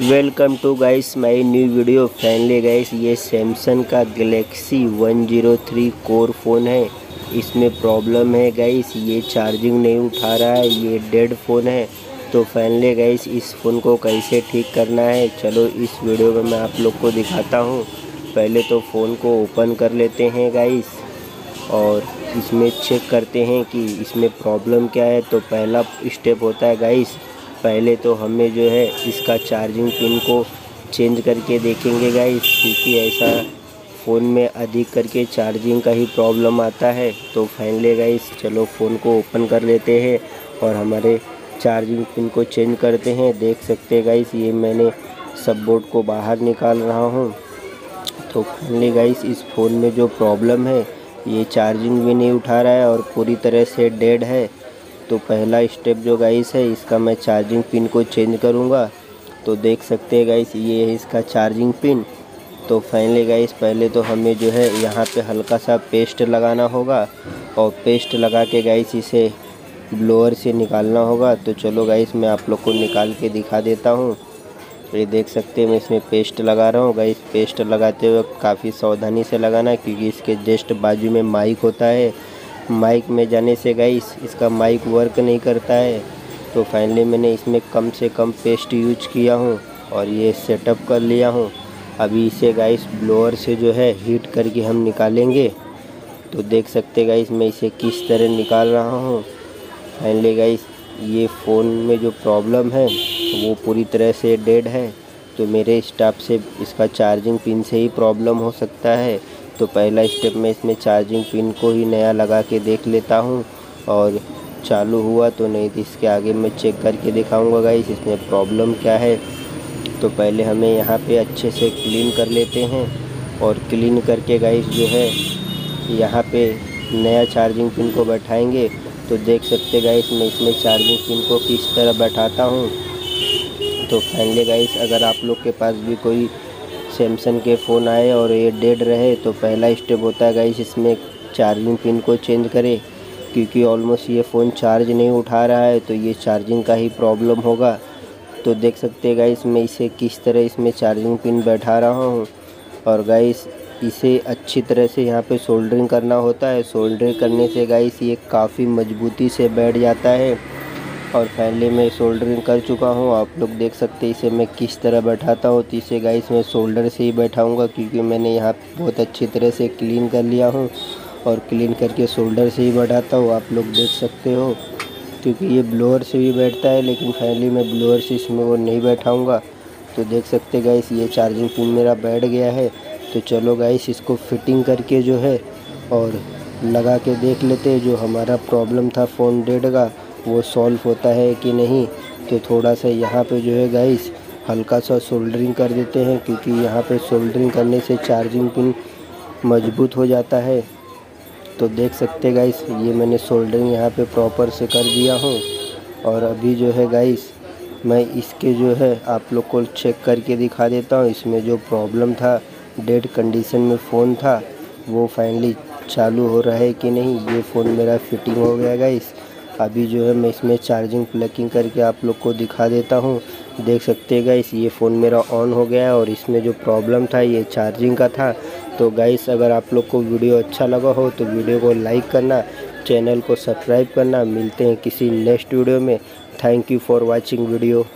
Welcome to guys my new video finally guys ये Samsung का Galaxy 103 core phone है। इसमें प्रॉब्लम है गाइस ये चार्जिंग नहीं उठा रहा है, ये डेड फ़ोन है। तो फाइनली गाइस इस फ़ोन को कैसे ठीक करना है, चलो इस वीडियो में मैं आप लोग को दिखाता हूँ। पहले तो फ़ोन को ओपन कर लेते हैं गाइस और इसमें चेक करते हैं कि इसमें प्रॉब्लम क्या है। तो पहला स्टेप होता है गाइस पहले तो हमें जो है इसका चार्जिंग पिन को चेंज करके देखेंगे गाइस क्योंकि ऐसा फ़ोन में अधिक करके चार्जिंग का ही प्रॉब्लम आता है। तो फाइनली गाइस चलो फ़ोन को ओपन कर लेते हैं और हमारे चार्जिंग पिन को चेंज करते हैं। देख सकते हैं गाइस ये मैंने सब बोर्ड को बाहर निकाल रहा हूँ। तो फाइनली गाइस इस फ़ोन में जो प्रॉब्लम है, ये चार्जिंग भी नहीं उठा रहा है और पूरी तरह से डेड है। तो पहला स्टेप जो गाइस है, इसका मैं चार्जिंग पिन को चेंज करूँगा। तो देख सकते हैं गाइस ये है इसका चार्जिंग पिन तो फाइनली गाइस पहले तो हमें जो है यहाँ पे हल्का सा पेस्ट लगाना होगा और पेस्ट लगा के गाइस इसे ब्लोअर से निकालना होगा। तो चलो गाइस मैं आप लोग को निकाल के दिखा देता हूँ। ये देख सकते हैं मैं इसमें पेस्ट लगा रहा हूँ। गाइस पेस्ट लगाते हुए काफ़ी सावधानी से लगाना, क्योंकि इसके जस्ट बाजू में माइक होता है। माइक में जाने से गाइस इसका माइक वर्क नहीं करता है। तो फाइनली मैंने इसमें कम से कम पेस्ट यूज़ किया हूँ और ये सेटअप कर लिया हूँ। अभी इसे गाइस ब्लोअर से जो है हीट करके हम निकालेंगे। तो देख सकते गाइस मैं इसे किस तरह निकाल रहा हूँ। फाइनली गाइस ये फ़ोन में जो प्रॉब्लम है, वो पूरी तरह से डेड है। तो मेरे स्टाफ से इसका चार्जिंग पिन से ही प्रॉब्लम हो सकता है। तो पहला स्टेप मैं इसमें चार्जिंग पिन को ही नया लगा के देख लेता हूँ। और चालू हुआ तो नहीं तो इसके आगे मैं चेक करके दिखाऊँगा गाइस इसमें प्रॉब्लम क्या है। तो पहले हमें यहाँ पे अच्छे से क्लीन कर लेते हैं। और क्लीन करके गाइस जो है, यहाँ पे नया चार्जिंग पिन को बैठाएँगे। तो देख सकते गाइस मैं इसमें चार्जिंग पिन को किस तरह बैठाता हूँ। तो फाइनली गाइस अगर आप लोग के पास भी कोई सैमसंग के फ़ोन आए और ये डेड रहे तो पहला स्टेप होता है गाइस इसमें चार्जिंग पिन को चेंज करें, क्योंकि ऑलमोस्ट ये फ़ोन चार्ज नहीं उठा रहा है तो ये चार्जिंग का ही प्रॉब्लम होगा। तो देख सकते हैं गाइस मैं इसे किस तरह इसमें चार्जिंग पिन बैठा रहा हूँ। और गाइस इसे अच्छी तरह से यहाँ पे सोल्डरिंग करना होता है। सोल्डरिंग करने से गाइस ये काफ़ी मजबूती से बैठ जाता है। और फाइनली मैं सोल्डरिंग कर चुका हूँ। आप लोग देख सकते हैं, इसे मैं किस तरह बैठाता हूँ। तो इसे गाइस मैं शोल्डर से ही बैठाऊँगा, क्योंकि मैंने यहाँ बहुत अच्छी तरह से क्लीन कर लिया हूँ और क्लीन करके शोल्डर से ही बैठाता हूँ। आप लोग देख सकते हो, क्योंकि ये ब्लोअर से भी बैठता है, लेकिन फाइनली मैं ब्लोअर से इसमें वो नहीं बैठाऊँगा। तो देख सकते गाइस ये चार्जिंग पिन मेरा बैठ गया है। तो चलो गाइस इसको फिटिंग करके जो है और लगा के देख लेते जो हमारा प्रॉब्लम था फ़ोन डेड का। वो सॉल्व होता है कि नहीं तो थोड़ा सा यहाँ पे जो है गाइस हल्का सा सोल्डरिंग कर देते हैं, क्योंकि यहाँ पे सोल्डरिंग करने से चार्जिंग पिन मज़बूत हो जाता है। तो देख सकते गाइस ये मैंने सोल्डरिंग यहाँ पे प्रॉपर से कर दिया हूँ। और अभी जो है गाइस मैं इसके जो है, आप लोग को चेक करके दिखा देता हूँ। इसमें जो प्रॉब्लम था डेड कंडीशन में फ़ोन था, वो फाइनली चालू हो रहा है कि नहीं, ये फ़ोन मेरा फिटिंग हो गया गाइस अभी जो है मैं इसमें चार्जिंग प्लगिंग करके आप लोग को दिखा देता हूँ। देख सकते हैं गाइस ये फ़ोन मेरा ऑन हो गया है और इसमें जो प्रॉब्लम था, ये चार्जिंग का था। तो गाइस अगर आप लोग को वीडियो अच्छा लगा हो तो वीडियो को लाइक करना चैनल को सब्सक्राइब करना। मिलते हैं किसी नेक्स्ट वीडियो में। Thank you for watching video